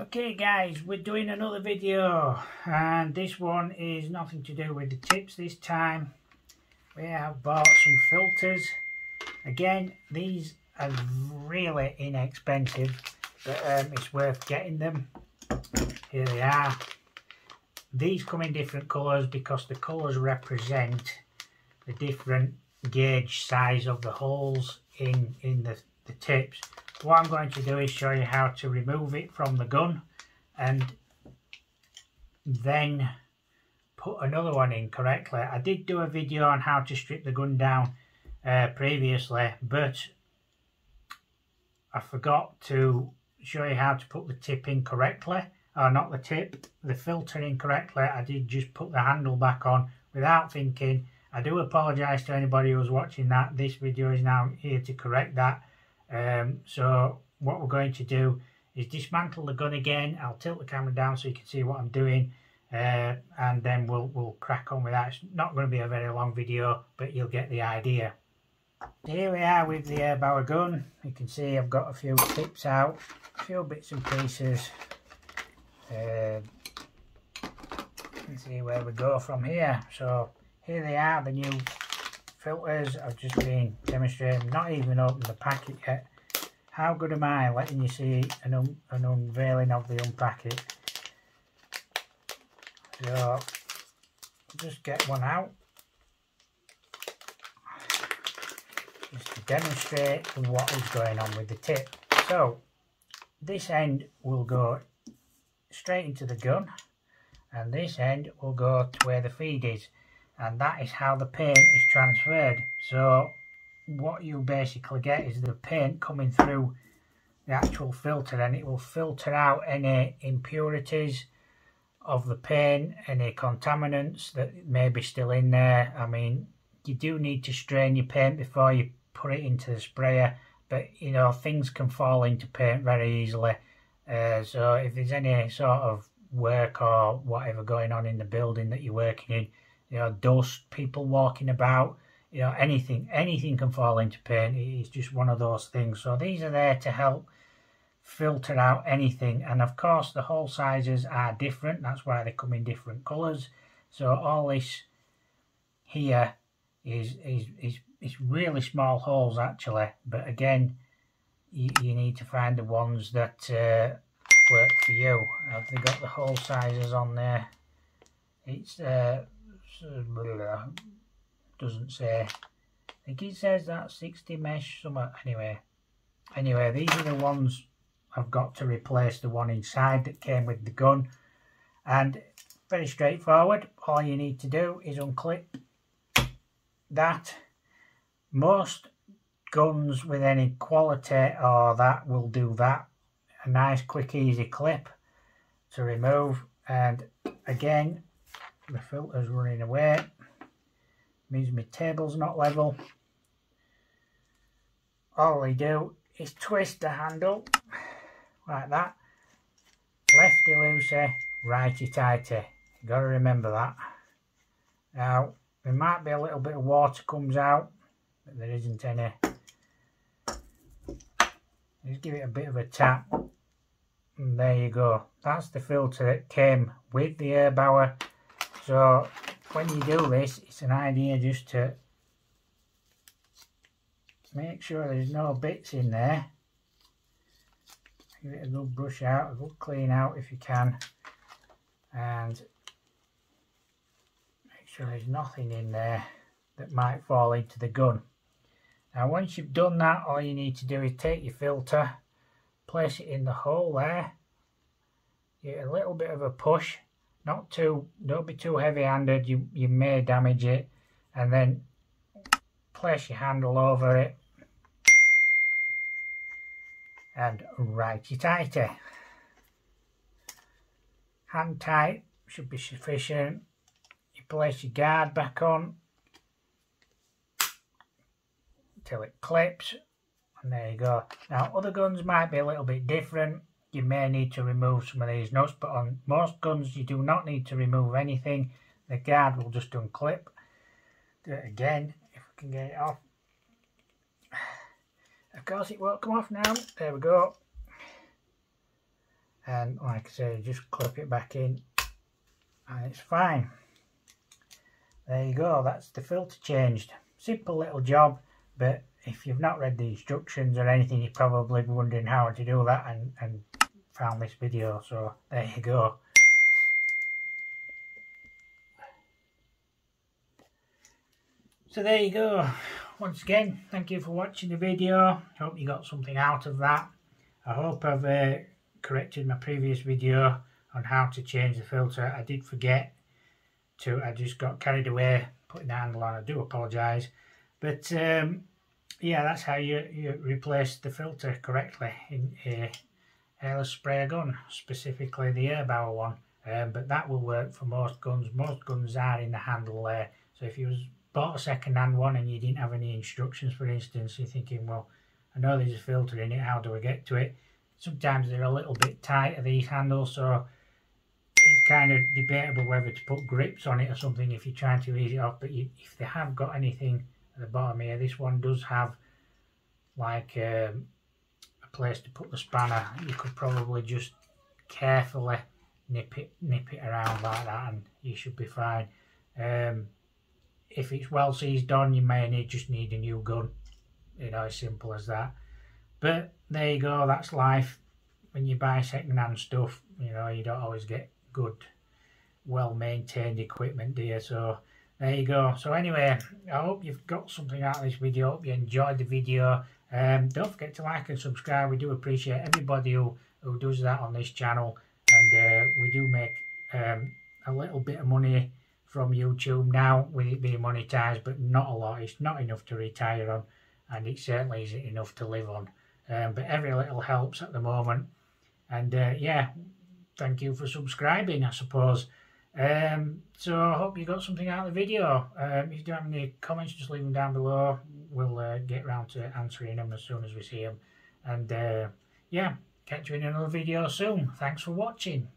Okay guys, we're doing another video and this one is nothing to do with the tips this time. We have bought some filters. Again, these are really inexpensive, but um, it's worth getting them. Here they are. These come in different colours because the colours represent the different gauge size of the holes in, in the, the tips what I'm going to do is show you how to remove it from the gun and then put another one in correctly. I did do a video on how to strip the gun down uh, previously but I forgot to show you how to put the tip in correctly or not the tip, the filter in correctly. I did just put the handle back on without thinking. I do apologise to anybody who's watching that. This video is now here to correct that. Um, so what we're going to do is dismantle the gun again. I'll tilt the camera down so you can see what I'm doing. Uh, and then we'll, we'll crack on with that. It's not going to be a very long video, but you'll get the idea. Here we are with the Erbauer gun. You can see I've got a few tips out, a few bits and pieces. Uh, see where we go from here. So here they are, the new filters I've just been demonstrating, not even opened the packet yet. How good am I letting you see an, un an unveiling of the unpacket? So, just get one out. Just to demonstrate what is going on with the tip. So, this end will go straight into the gun and this end will go to where the feed is and that is how the paint is transferred. So what you basically get is the paint coming through the actual filter and it will filter out any impurities of the paint any contaminants that may be still in there. I mean you do need to strain your paint before you put it into the sprayer but you know things can fall into paint very easily. Uh, so if there's any sort of work or whatever going on in the building that you're working in you know, dust, people walking about, you know, anything, anything can fall into paint. It's just one of those things. So these are there to help filter out anything. And of course, the hole sizes are different. That's why they come in different colours. So all this here is, is, is, is really small holes actually. But again, you, you need to find the ones that uh, work for you. Have they got the hole sizes on there? It's uh, doesn't say. I think it says that 60 mesh somewhere. Anyway, anyway, these are the ones I've got to replace the one inside that came with the gun. And very straightforward. All you need to do is unclip that. Most guns with any quality or that will do that. A nice quick easy clip to remove and again the filter's running away. Means my table's not level. All I do is twist the handle like that. Lefty loosey righty tighty. You got to remember that. Now there might be a little bit of water comes out but there isn't any. Just give it a bit of a tap and there you go. That's the filter that came with the Erbauer so when you do this, it's an idea just to make sure there's no bits in there. Give it a good brush out, a good clean out if you can. And make sure there's nothing in there that might fall into the gun. Now once you've done that, all you need to do is take your filter, place it in the hole there, get a little bit of a push not too don't be too heavy handed you you may damage it and then place your handle over it and righty tighty hand tight should be sufficient. You place your guard back on until it clips and there you go. Now other guns might be a little bit different you may need to remove some of these nuts but on most guns you do not need to remove anything. The guard will just unclip. Do it again if we can get it off. Of course it won't come off now. There we go. And like I say just clip it back in and it's fine. There you go that's the filter changed. Simple little job but if you've not read the instructions or anything you're probably wondering how to do that and, and found this video so there you go so there you go once again thank you for watching the video hope you got something out of that I hope I've uh, corrected my previous video on how to change the filter. I did forget to, I just got carried away putting the handle on. I do apologise. But um, yeah, that's how you, you replace the filter correctly in airless sprayer gun, specifically the Erbauer one. Um, but that will work for most guns. Most guns are in the handle there. So if you was bought a second-hand one and you didn't have any instructions, for instance, you're thinking, well, I know there's a filter in it, how do I get to it? Sometimes they're a little bit tighter, these handles, so it's kind of debatable whether to put grips on it or something if you're trying to ease it off. But you, if they have got anything at the bottom here, this one does have like um, place to put the spanner. You could probably just carefully nip it, nip it around like that and you should be fine. Um, if it's well seized on, you may need, just need a new gun. You know, as simple as that. But there you go, that's life. When you buy second-hand stuff, you know, you don't always get good, well-maintained equipment, do? So there you go. So anyway, I hope you've got something out of this video. Hope you enjoyed the video. Um, don't forget to like and subscribe. We do appreciate everybody who, who does that on this channel. And uh, we do make um, a little bit of money from YouTube now with it being monetized, but not a lot. It's not enough to retire on, and it certainly isn't enough to live on. Um, but every little helps at the moment. And uh, yeah, thank you for subscribing, I suppose. Um, so I hope you got something out of the video. Um, if you do have any comments, just leave them down below. We'll uh, get around to answering them as soon as we see them. And uh, yeah, catch you in another video soon. Thanks for watching.